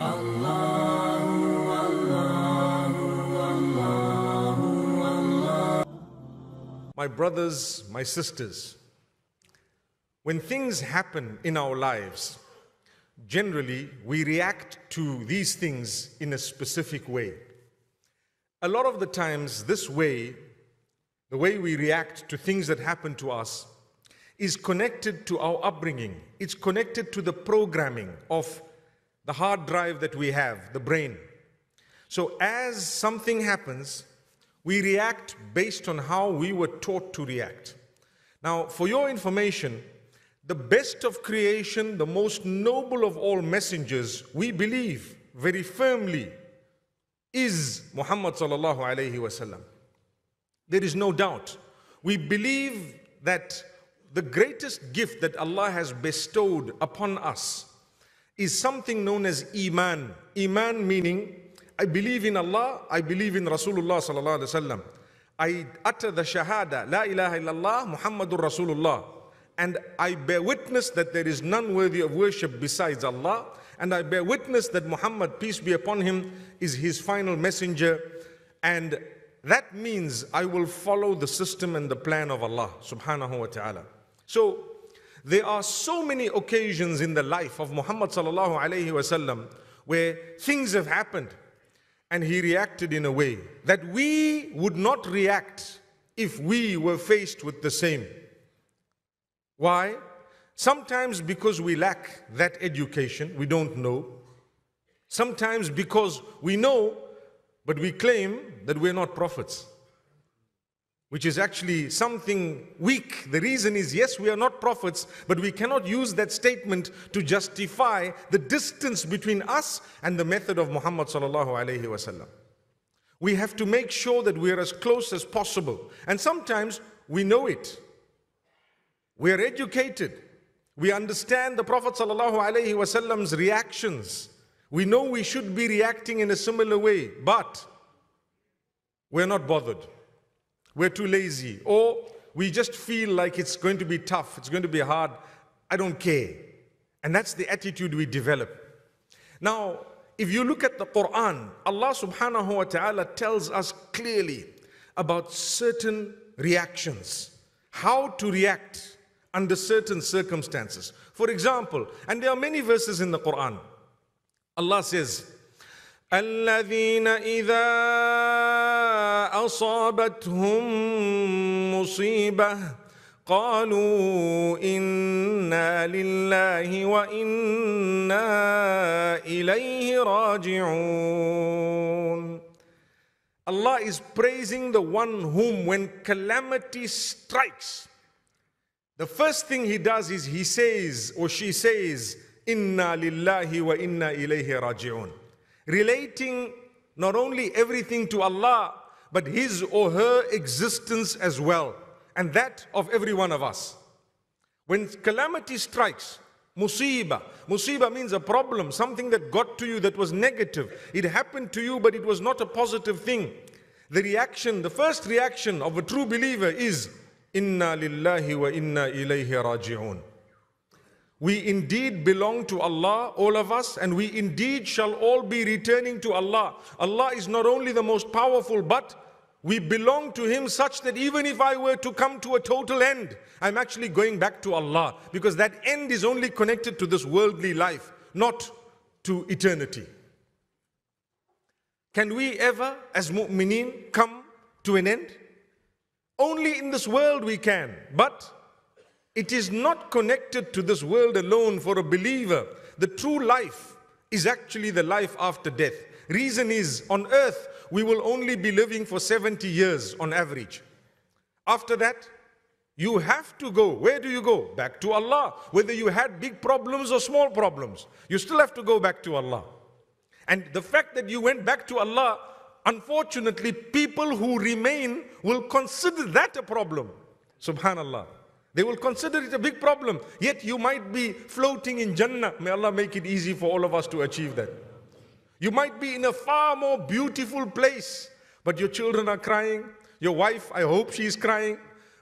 My brothers, my sisters, when things happen in our lives, generally we react to these things in a specific way. A lot of the times, this way, the way we react to things that happen to us, is connected to our upbringing. It's connected to the programming of the hard drive that we have, the brain. So, as something happens, we react based on how we were taught to react. Now, for your information, the best of creation, the most noble of all messengers, we believe very firmly is Muhammad sallallahu alayhi wasallam. There is no doubt. We believe that the greatest gift that Allah has bestowed upon us is something known as Iman. Iman meaning, I believe in Allah, I believe in Rasulullah sallallahu alaihi wasallam. I utter the Shahada, La ilaha illallah, Muhammadur Rasulullah. And I bear witness that there is none worthy of worship besides Allah. And I bear witness that Muhammad, peace be upon him, is his final messenger. And that means I will follow the system and the plan of Allah subhanahu wa ta'ala. So there are so many occasions in the life of Muhammad sallallahu alayhi wasallam where things have happened and he reacted in a way that we would not react if we were faced with the same. Why? Sometimes because we lack that education, we don't know. Sometimes because we know, but we claim that we're not prophets which is actually something weak. The reason is, yes, we are not prophets, but we cannot use that statement to justify the distance between us and the method of Muhammad sallallahu alaihi wasallam. We have to make sure that we are as close as possible. And sometimes we know it. We are educated. We understand the Prophet wasallam's reactions. We know we should be reacting in a similar way, but we're not bothered. We're too lazy. Or we just feel like it's going to be tough, it's going to be hard. I don't care. And that's the attitude we develop. Now, if you look at the Quran, Allah subhanahu wa ta'ala tells us clearly about certain reactions, how to react under certain circumstances. For example, and there are many verses in the Quran, Allah says, الذين إذا أصابتهم مصيبة قالوا إنا لله وإنا إليه راجعون Allah is praising the one whom when calamity strikes the first thing he does is he says or she says inna lillahi wa inna ilayhi raji'un relating not only everything to Allah, but his or her existence as well, and that of every one of us. When calamity strikes, musiba, musiba means a problem, something that got to you that was negative. It happened to you, but it was not a positive thing. The reaction, the first reaction of a true believer is, Inna lillahi wa inna ilayhi raji'un. We indeed belong to Allah, all of us, and we indeed shall all be returning to Allah. Allah is not only the most powerful, but we belong to Him such that even if I were to come to a total end, I'm actually going back to Allah because that end is only connected to this worldly life, not to eternity. Can we ever, as mu'mineen, come to an end? Only in this world we can, but it is not connected to this world alone for a believer. The true life is actually the life after death. Reason is, on earth, we will only be living for 70 years on average. After that, you have to go. Where do you go? Back to Allah. Whether you had big problems or small problems, you still have to go back to Allah. And the fact that you went back to Allah, unfortunately, people who remain will consider that a problem. Subhanallah. They will consider it a big problem. Yet you might be floating in Jannah. May Allah make it easy for all of us to achieve that. You might be in a far more beautiful place, but your children are crying. Your wife, I hope she is crying.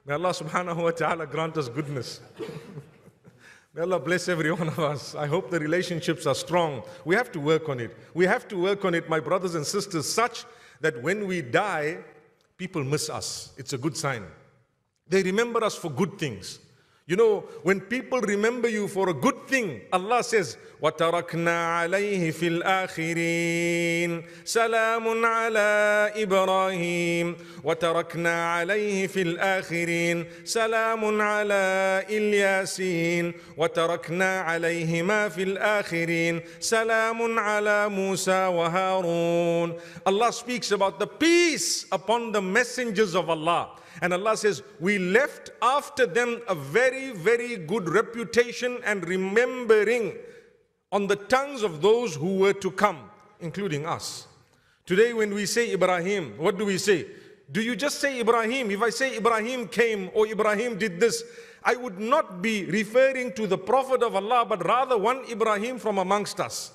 May Allah subhanahu wa ta'ala grant us goodness. May Allah bless every one of us. I hope the relationships are strong. We have to work on it. We have to work on it, my brothers and sisters, such that when we die, people miss us. It's a good sign. They remember us for good things. You know, when people remember you for a good thing, Allah says, وَتَرَكْنَا عَلَيْهِ فِي الْآخِرِينَ سَلَامٌ عَلَى إِبْرَاهِيمَ وَتَرَكْنَا عَلَيْهِ فِي الْآخِرِينَ سَلَامٌ عَلَى إِلْيَاسِينَ وَتَرَكْنَا عَلَيْهِمَا فِي الْآخِرِينَ سَلَامٌ عَلَى مُوسَى وَهَارُونَ Allah speaks about the peace upon the messengers of Allah. And Allah says, We left after them a very, very good reputation and remembering on the tongues of those who were to come, including us. Today, when we say Ibrahim, what do we say? Do you just say Ibrahim? If I say Ibrahim came or Ibrahim did this, I would not be referring to the Prophet of Allah, but rather one Ibrahim from amongst us.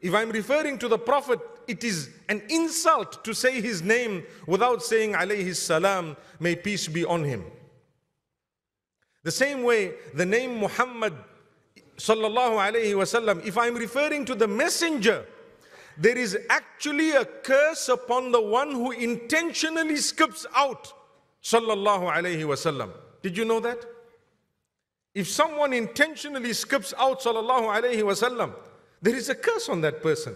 If I'm referring to the Prophet, it is an insult to say his name without saying alayhi salam, may peace be on him. The same way, the name Muhammad sallallahu alayhi wasallam, if I'm referring to the messenger, there is actually a curse upon the one who intentionally skips out sallallahu alayhi wasallam. Did you know that? If someone intentionally skips out sallallahu alayhi wasallam, there is a curse on that person.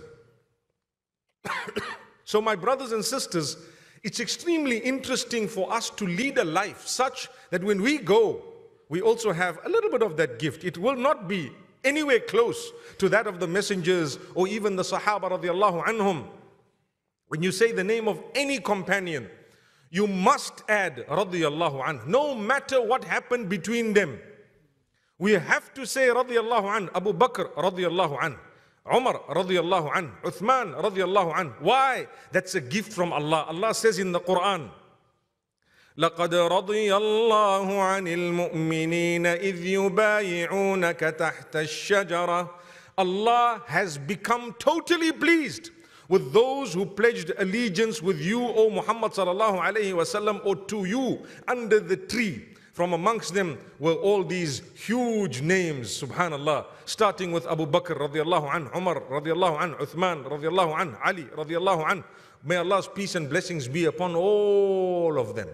so, my brothers and sisters, it's extremely interesting for us to lead a life such that when we go, we also have a little bit of that gift. It will not be anywhere close to that of the messengers or even the Sahaba radiallahu anhum. When you say the name of any companion, you must add radiallahu anhu, no matter what happened between them. We have to say radiallahu anhu, Abu Bakr radiallahu anhu. Umar radiallahu an, Uthman radiallahu an. Why? That's a gift from Allah. Allah says in the Quran, لقد رضي الله عن المؤمنين إذ يبايعونك تحت الشجرة Allah has become totally pleased with those who pledged allegiance with you, O Muhammad sallallahu alayhi wasallam, or to you under the tree. From amongst them were all these huge names, subhanallah, starting with Abu Bakr radiallahu an, Umar radiallahu an, Uthman radiallahu an, Ali radiallahu an. May Allah's peace and blessings be upon all of them.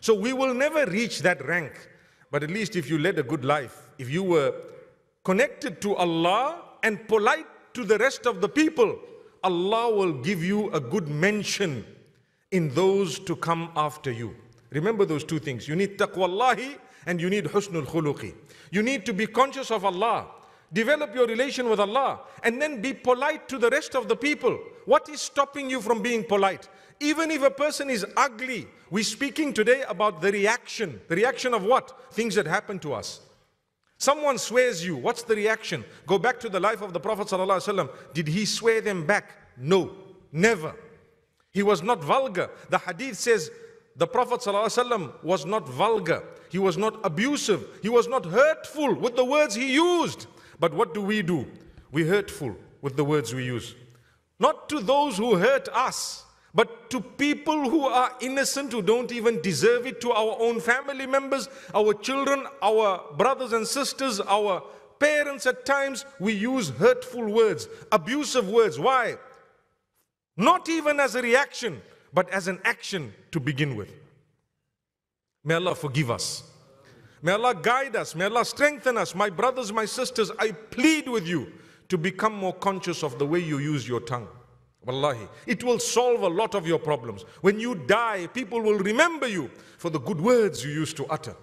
So we will never reach that rank, but at least if you led a good life, if you were connected to Allah and polite to the rest of the people, Allah will give you a good mention in those to come after you. Remember those two things. You need taqwallahi and you need husnul khuluqi. You need to be conscious of Allah. Develop your relation with Allah and then be polite to the rest of the people. What is stopping you from being polite? Even if a person is ugly, we're speaking today about the reaction. The reaction of what? Things that happen to us. Someone swears you. What's the reaction? Go back to the life of the Prophet. Did he swear them back? No, never. He was not vulgar. The hadith says, the Prophet ﷺ was not vulgar, he was not abusive, he was not hurtful with the words he used. But what do we do? We hurtful with the words we use. Not to those who hurt us, but to people who are innocent, who don't even deserve it, to our own family members, our children, our brothers and sisters, our parents at times, we use hurtful words, abusive words. Why? Not even as a reaction, but as an action to begin with. May Allah forgive us. May Allah guide us. May Allah strengthen us. My brothers, my sisters, I plead with you to become more conscious of the way you use your tongue. Wallahi, it will solve a lot of your problems. When you die, people will remember you for the good words you used to utter.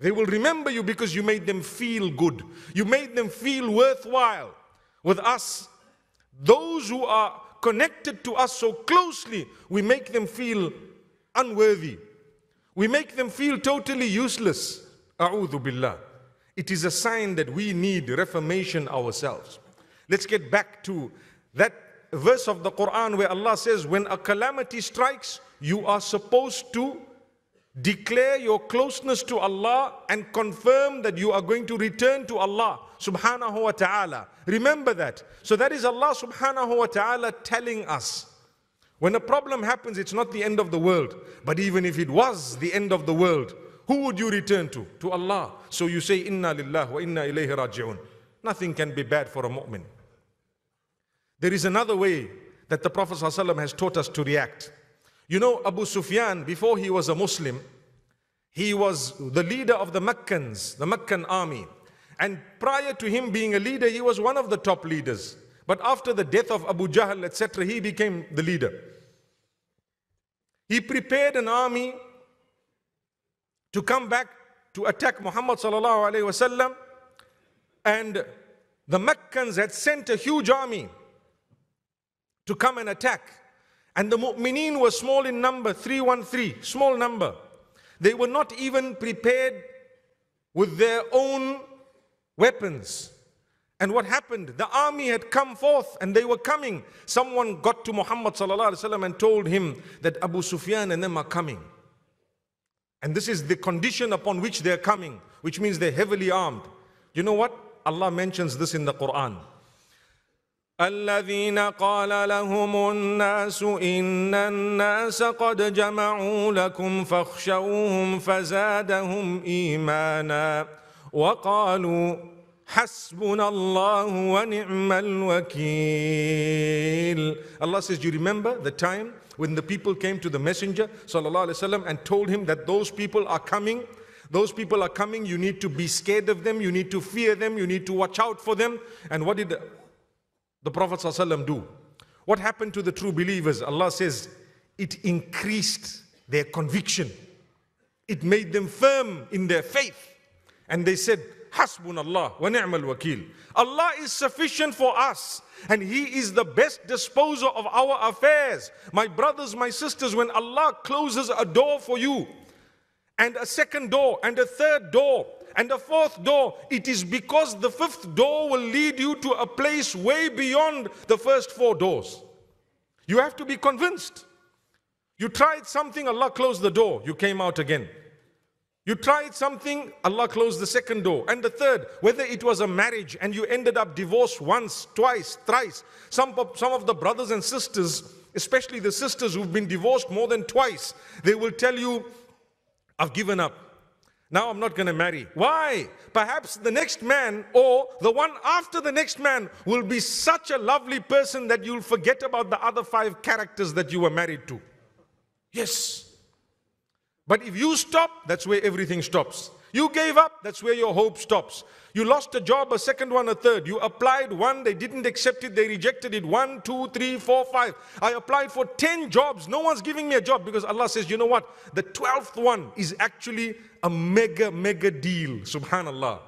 They will remember you because you made them feel good. You made them feel worthwhile. With us, those who are connected to us so closely, we make them feel unworthy. We make them feel totally useless. A'udhu billah. It is a sign that we need reformation ourselves. Let's get back to that verse of the Quran where Allah says, when a calamity strikes, you are supposed to declare your closeness to Allah and confirm that you are going to return to Allah subhanahu wa ta'ala. Remember that. So that is Allah subhanahu wa ta'ala telling us. When a problem happens, it's not the end of the world. But even if it was the end of the world, who would you return to? To Allah. So you say, Inna lillah wa inna ilayhi raji'un. Nothing can be bad for a mu'min. There is another way that the Prophet ﷺ has taught us to react. You know, Abu Sufyan, before he was a Muslim, he was the leader of the Meccans, the Meccan army. And prior to him being a leader, he was one of the top leaders. But after the death of Abu Jahl, etc., he became the leader. He prepared an army to come back to attack Muhammad sallallahu alaihi wasallam, and the Meccans had sent a huge army to come and attack. And the mu'mineen were small in number, 313, small number. They were not even prepared with their own weapons. And what happened? The army had come forth and they were coming. Someone got to Muhammad and told him that Abu Sufyan and them are coming. And this is the condition upon which they're coming, which means they're heavily armed. You know what? Allah mentions this in the Quran. الذين قال لهم الناس إن الناس قد جمعوا لكم فاخشوهم فزادهم إيمانا وقالوا حسبنا الله ونعم الوكيل Allah says, do you remember the time when the people came to the messenger sallallahu alaihi wasallam and told him that those people are coming those people are coming you need to be scared of them you need to fear them you need to watch out for them and what did the Prophet ﷺ do? What happened to the true believers? Allah says, it increased their conviction. It made them firm in their faith. And they said, Hasbunallah wa ni'mal wakil. Allah is sufficient for us and He is the best disposer of our affairs. My brothers, my sisters, when Allah closes a door for you and a second door and a third door and the fourth door, it is because the fifth door will lead you to a place way beyond the first four doors. You have to be convinced. You tried something, Allah closed the door, you came out again. You tried something, Allah closed the second door. And the third, whether it was a marriage and you ended up divorced once, twice, thrice. Some, some of the brothers and sisters, especially the sisters who've been divorced more than twice, they will tell you, I've given up. Now I'm not going to marry. Why? Perhaps the next man or the one after the next man will be such a lovely person that you'll forget about the other five characters that you were married to. Yes. But if you stop, that's where everything stops. You gave up, that's where your hope stops. You lost a job, a second one, a third. You applied one, they didn't accept it, they rejected it. One, two, three, four, five. I applied for 10 jobs. No one's giving me a job because Allah says, you know what? The 12th one is actually a mega, mega deal. Subhanallah.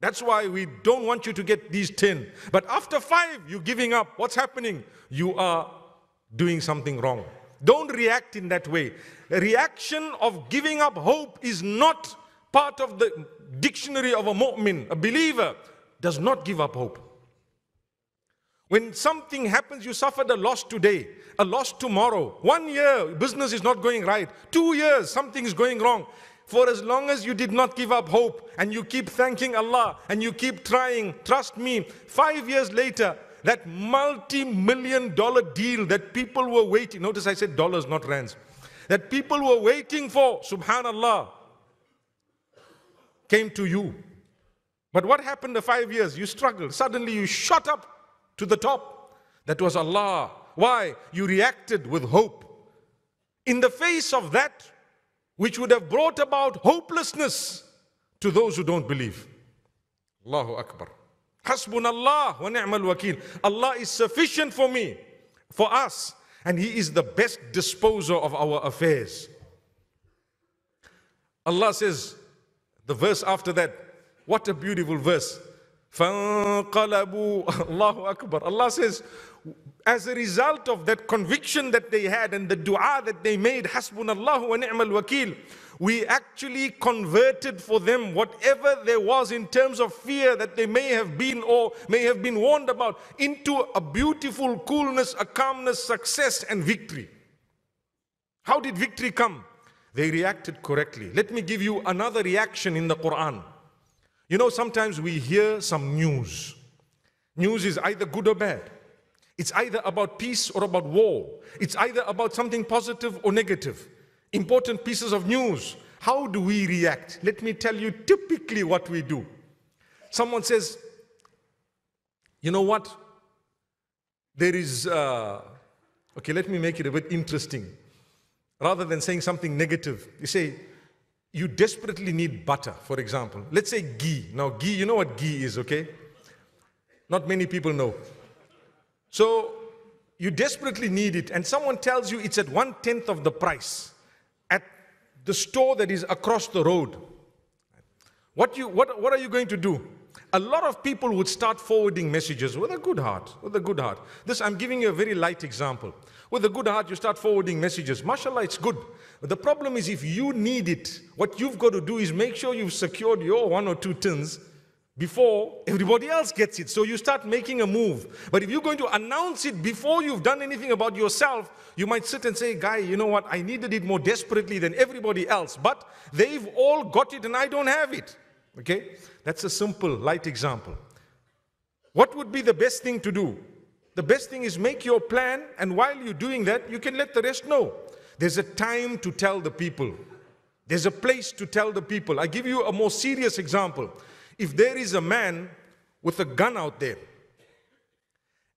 That's why we don't want you to get these 10. But after five, you're giving up. What's happening? You are doing something wrong. Don't react in that way. Reaction of giving up hope is not part of the dictionary of a mu'min, a believer, does not give up hope. When something happens, you suffered a loss today, a loss tomorrow. One year, business is not going right. Two years, something is going wrong. For as long as you did not give up hope and you keep thanking Allah and you keep trying, trust me, five years later, that multi-million dollar deal that people were waiting, notice I said dollars, not rands, that people were waiting for, subhanallah, came to you. But what happened the five years? You struggled. Suddenly you shot up to the top. That was Allah. Why? You reacted with hope. In the face of that, which would have brought about hopelessness to those who don't believe. Allahu Akbar. Hasbunallah wa ni'mal wakil. Allah is sufficient for me, for us, and He is the best disposer of our affairs. Allah says, the verse after that, what a beautiful verse. فَانْقَلَبُوا Allahu Akbar. Allah says, as a result of that conviction that they had and the dua that they made, Hasbunallahu wa ni'mal wakil, we actually converted for them whatever there was in terms of fear that they may have been or may have been warned about into a beautiful coolness, a calmness, success and victory. How did victory come? They reacted correctly. Let me give you another reaction in the Quran. You know, sometimes we hear some news. News is either good or bad. It's either about peace or about war. It's either about something positive or negative. Important pieces of news. How do we react? Let me tell you typically what we do. Someone says, you know what? There is, uh, okay, let me make it a bit interesting. Rather than saying something negative, you say, you desperately need butter, for example. Let's say ghee. Now, ghee, you know what ghee is, okay? Not many people know. So, you desperately need it, and someone tells you it's at one tenth of the price at the store that is across the road. What, you, what, what are you going to do? A lot of people would start forwarding messages with a good heart, with a good heart. This, I'm giving you a very light example. With a good heart, you start forwarding messages. Mashallah, it's good. But the problem is if you need it, what you've got to do is make sure you've secured your one or two tins before everybody else gets it. So you start making a move. But if you're going to announce it before you've done anything about yourself, you might sit and say, Guy, you know what? I needed it more desperately than everybody else. But they've all got it and I don't have it. Okay? That's a simple, light example. What would be the best thing to do? The best thing is make your plan, and while you're doing that, you can let the rest know. There's a time to tell the people. There's a place to tell the people. I give you a more serious example. If there is a man with a gun out there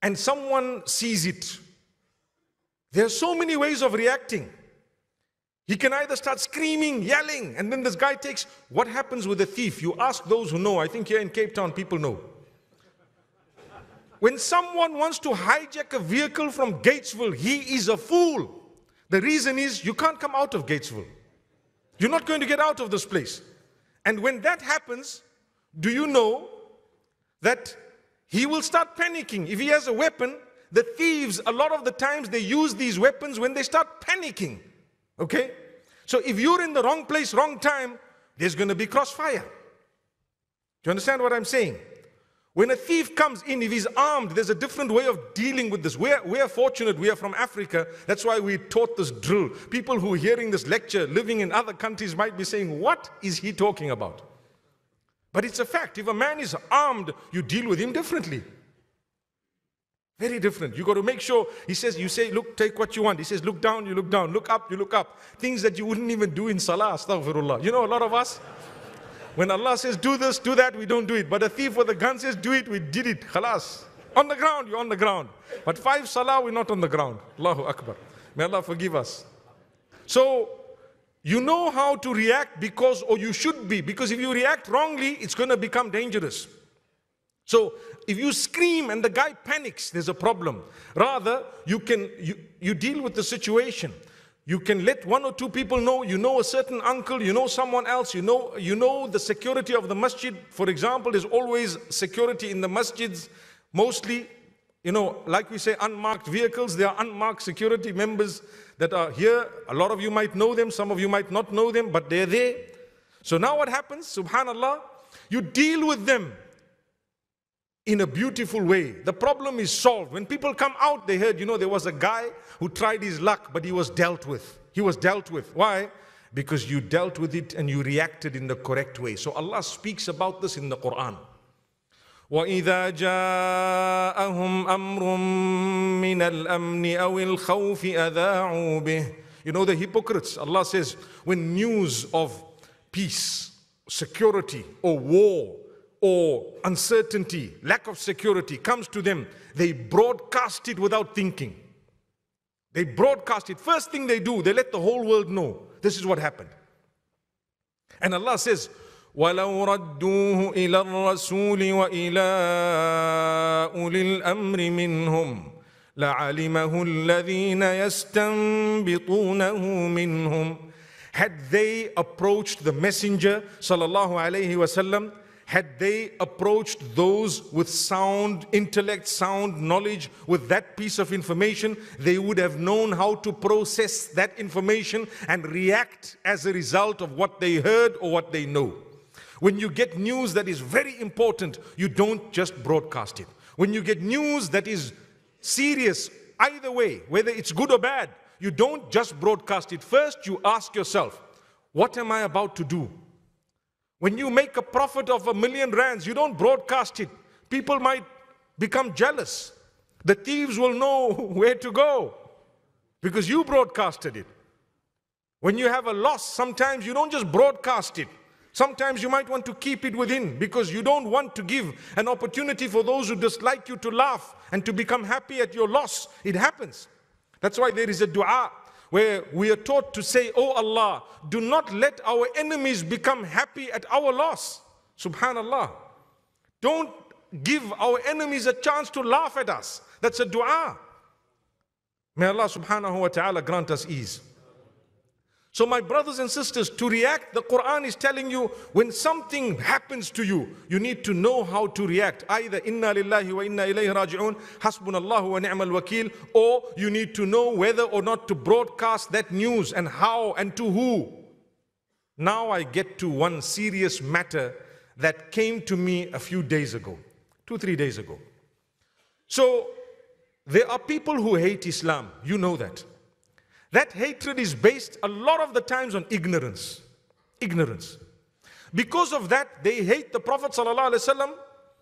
and someone sees it, there are so many ways of reacting. He can either start screaming, yelling, and then this guy takes. What happens with a thief? You ask those who know. I think here in Cape Town, people know. When someone wants to hijack a vehicle from Gatesville, he is a fool. The reason is you can't come out of Gatesville. You're not going to get out of this place. And when that happens, do you know that he will start panicking? If he has a weapon, the thieves, a lot of the times, they use these weapons when they start panicking. Okay? So if you're in the wrong place, wrong time, there's going to be crossfire. Do you understand what I'm saying? When a thief comes in, if he's armed, there's a different way of dealing with this. We're, we're fortunate, we are from Africa. That's why we taught this drill. People who are hearing this lecture, living in other countries, might be saying, What is he talking about? But it's a fact. If a man is armed, you deal with him differently. Very different. You got to make sure. He says, you say, look, take what you want. He says, look down, you look down. Look up, you look up. Things that you wouldn't even do in salah, astaghfirullah. You know, a lot of us, when Allah says, do this, do that, we don't do it. But a thief with a gun says, do it, we did it. Khalas. On the ground, you're on the ground. But five salah, we're not on the ground. Allahu Akbar. May Allah forgive us. So, you know how to react because, or you should be, because if you react wrongly, it's going to become dangerous. So if you scream and the guy panics, there's a problem. Rather, you can you, you deal with the situation. You can let one or two people know, you know a certain uncle, you know someone else, you know, you know the security of the masjid. For example, there's always security in the masjids, mostly, you know, like we say, unmarked vehicles. There are unmarked security members that are here. A lot of you might know them, some of you might not know them, but they're there. So now what happens? Subhanallah, you deal with them in a beautiful way. The problem is solved. When people come out, they heard, you know, there was a guy who tried his luck, but he was dealt with. He was dealt with. Why? Because you dealt with it and you reacted in the correct way. So Allah speaks about this in the Quran. واذا جاءهم امر من الامن او الخوف اذاعوا به you know the hypocrites allah says when news of peace security or war or uncertainty lack of security comes to them they broadcast it without thinking they broadcast it first thing they do they let the whole world know this is what happened and allah says ولو ردوه الى الرسول والى اولي الامر منهم لعلمه الذين يستنبطونه منهم had they approached the messenger sallallahu alaihi wasallam had they approached those with sound intellect, sound knowledge, with that piece of information, they would have known how to process that information and react as a result of what they heard or what they know. When you get news that is very important, you don't just broadcast it. When you get news that is serious, either way, whether it's good or bad, you don't just broadcast it. First, you ask yourself, what am I about to do? When you make a profit of a million rands, you don't broadcast it. People might become jealous. The thieves will know where to go because you broadcasted it. When you have a loss, sometimes you don't just broadcast it. Sometimes you might want to keep it within because you don't want to give an opportunity for those who dislike you to laugh and to become happy at your loss. It happens. That's why there is a dua where we are taught to say, Oh Allah, do not let our enemies become happy at our loss. Subhanallah. Don't give our enemies a chance to laugh at us. That's a dua. May Allah subhanahu wa ta'ala grant us ease. So, my brothers and sisters, to react, the Quran is telling you when something happens to you, you need to know how to react. Either inna lillahi wa inna ilayhi raji'un, hasbunallahu wa ni'mal wakil, or you need to know whether or not to broadcast that news and how and to who. Now I get to one serious matter that came to me a few days ago, two, three days ago. So, there are people who hate Islam. You know that. That hatred is based a lot of the times on ignorance. Ignorance. Because of that, they hate the Prophet ﷺ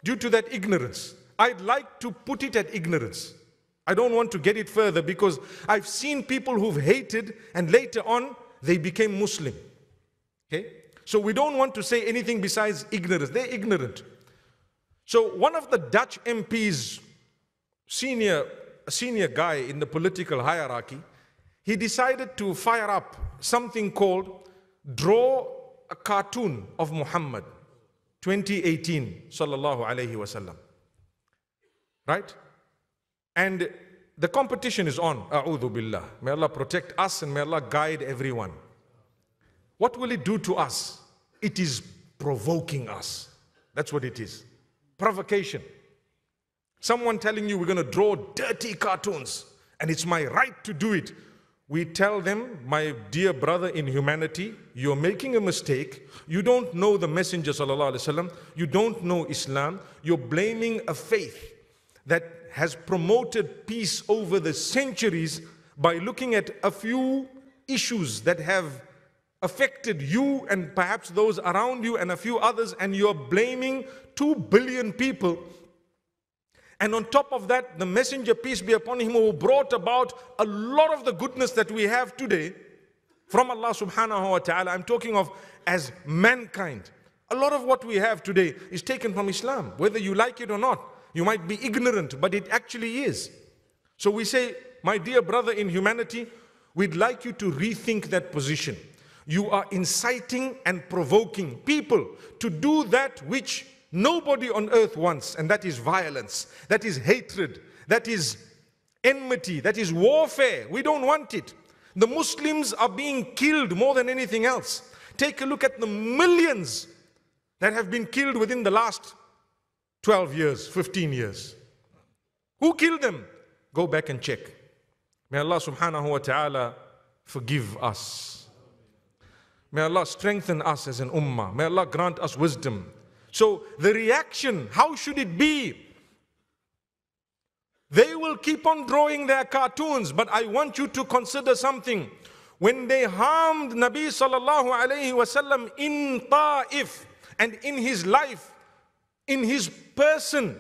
due to that ignorance. I'd like to put it at ignorance. I don't want to get it further because I've seen people who've hated and later on they became Muslim. Okay? So we don't want to say anything besides ignorance. They're ignorant. So one of the Dutch MPs, senior, senior guy in the political hierarchy, he decided to fire up something called Draw a Cartoon of Muhammad 2018, sallallahu alayhi wasallam. Right? And the competition is on. A'udhu billah. May Allah protect us and may Allah guide everyone. What will it do to us? It is provoking us. That's what it is. Provocation. Someone telling you we're going to draw dirty cartoons and it's my right to do it we tell them, my dear brother in humanity, you're making a mistake. You don't know the Messenger, وسلم. you don't know Islam. You're blaming a faith that has promoted peace over the centuries by looking at a few issues that have affected you and perhaps those around you and a few others, and you're blaming two billion people and on top of that, the messenger, peace be upon him, who brought about a lot of the goodness that we have today from Allah subhanahu wa ta'ala. I'm talking of as mankind. A lot of what we have today is taken from Islam, whether you like it or not. You might be ignorant, but it actually is. So we say, my dear brother in humanity, we'd like you to rethink that position. You are inciting and provoking people to do that which nobody on earth wants, and that is violence, that is hatred, that is enmity, that is warfare. We don't want it. The Muslims are being killed more than anything else. Take a look at the millions that have been killed within the last 12 years, 15 years. Who killed them? Go back and check. May Allah subhanahu wa ta'ala forgive us. May Allah strengthen us as an ummah. May Allah grant us wisdom. So the reaction, how should it be? They will keep on drawing their cartoons, but I want you to consider something. When they harmed Nabi sallallahu alayhi wasallam in Ta'if and in his life, in his person,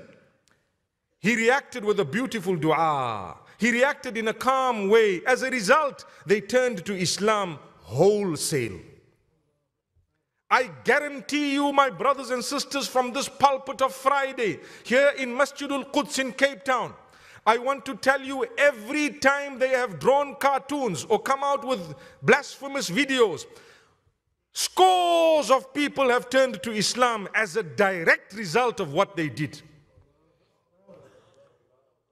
he reacted with a beautiful dua. He reacted in a calm way. As a result, they turned to Islam wholesale. I guarantee you, my brothers and sisters, from this pulpit of Friday, here in Masjidul Quds in Cape Town, I want to tell you every time they have drawn cartoons or come out with blasphemous videos, scores of people have turned to Islam as a direct result of what they did.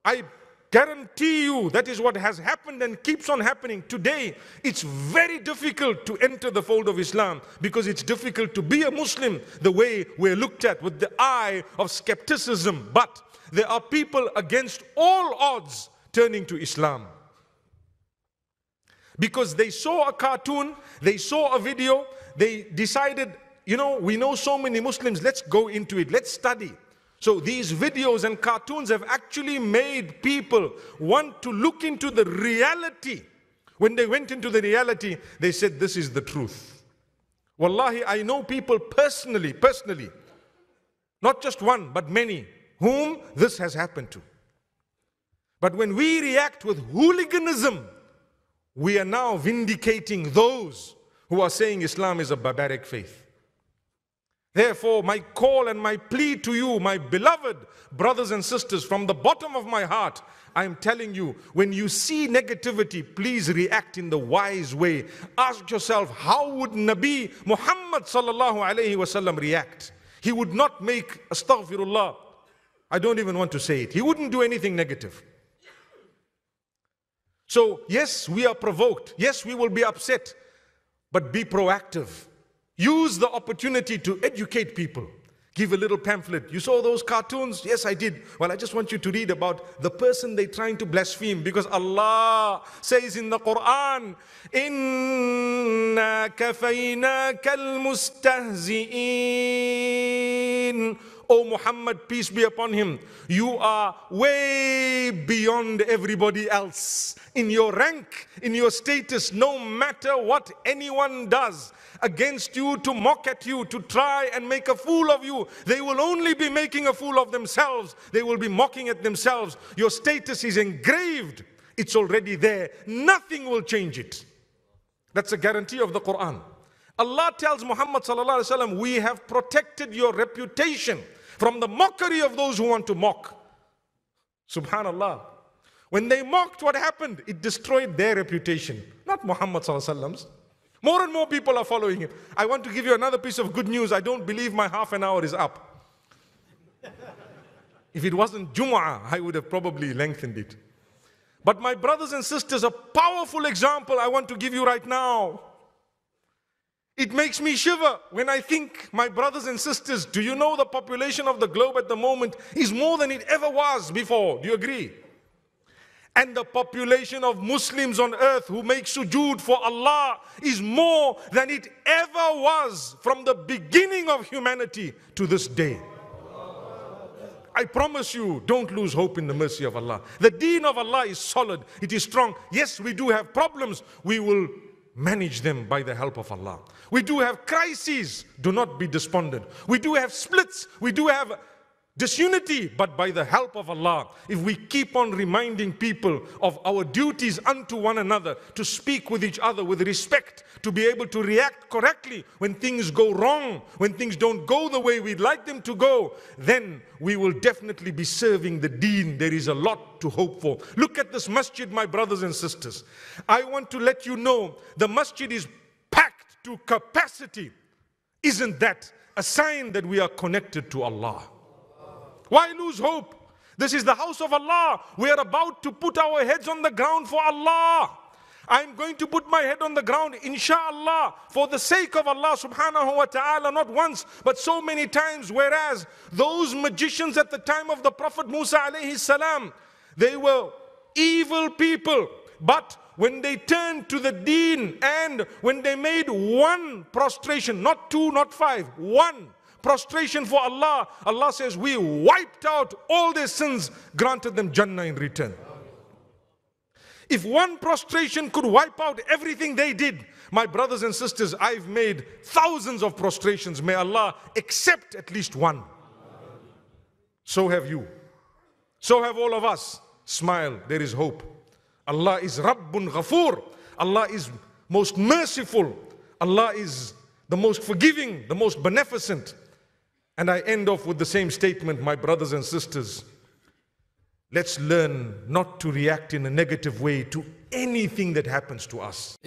I guarantee you that is what has happened and keeps on happening. Today, it's very difficult to enter the fold of Islam because it's difficult to be a Muslim the way we're looked at with the eye of skepticism. But there are people against all odds turning to Islam. Because they saw a cartoon, they saw a video, they decided, you know, we know so many Muslims, let's go into it, let's study. So these videos and cartoons have actually made people want to look into the reality. When they went into the reality, they said, this is the truth. Wallahi, I know people personally, personally, not just one, but many, whom this has happened to. But when we react with hooliganism, we are now vindicating those who are saying Islam is a barbaric faith. Therefore, my call and my plea to you, my beloved brothers and sisters, from the bottom of my heart, I am telling you, when you see negativity, please react in the wise way. Ask yourself, how would Nabi Muhammad sallallahu alayhi wasallam react? He would not make astaghfirullah. I don't even want to say it. He wouldn't do anything negative. So, yes, we are provoked. Yes, we will be upset. But be proactive. Use the opportunity to educate people. Give a little pamphlet. You saw those cartoons? Yes, I did. Well, I just want you to read about the person they're trying to blaspheme because Allah says in the Quran, إِنَّا كَفَيْنَاكَ الْمُسْتَهْزِئِينَ O Muhammad, peace be upon him, you are way beyond everybody else in your rank, in your status, no matter what anyone does against you, to mock at you, to try and make a fool of you. They will only be making a fool of themselves. They will be mocking at themselves. Your status is engraved, it's already there. Nothing will change it. That's a guarantee of the Quran. Allah tells Muhammad, we have protected your reputation from the mockery of those who want to mock. Subhanallah. When they mocked, what happened? It destroyed their reputation, not Muhammad. More and more people are following him. I want to give you another piece of good news. I don't believe my half an hour is up. if it wasn't Jum'ah, I would have probably lengthened it. But my brothers and sisters, a powerful example I want to give you right now. It makes me shiver when I think, my brothers and sisters, do you know the population of the globe at the moment is more than it ever was before? Do you agree? And the population of Muslims on earth who make sujood for Allah is more than it ever was from the beginning of humanity to this day. I promise you, don't lose hope in the mercy of Allah. The deen of Allah is solid, it is strong. Yes, we do have problems. We will manage them by the help of Allah. We do have crises, do not be despondent. We do have splits, we do have disunity, but by the help of Allah, if we keep on reminding people of our duties unto one another, to speak with each other with respect, to be able to react correctly when things go wrong, when things don't go the way we'd like them to go, then we will definitely be serving the deen. There is a lot to hope for. Look at this masjid, my brothers and sisters. I want to let you know the masjid is packed to capacity. Isn't that a sign that we are connected to Allah? Why lose hope? This is the house of Allah. We are about to put our heads on the ground for Allah. I'm going to put my head on the ground, inshallah, for the sake of Allah subhanahu wa ta'ala, not once, but so many times. Whereas those magicians at the time of the Prophet Musa alayhi salam, they were evil people. But when they turned to the deen and when they made one prostration, not two, not five, one prostration for Allah, Allah says, We wiped out all their sins, granted them Jannah in return. If one prostration could wipe out everything they did, my brothers and sisters, I've made thousands of prostrations. May Allah accept at least one. So have you. So have all of us. Smile, there is hope. Allah is Rabbun Ghafoor. Allah is most merciful. Allah is the most forgiving, the most beneficent. And I end off with the same statement, my brothers and sisters. Let's learn not to react in a negative way to anything that happens to us.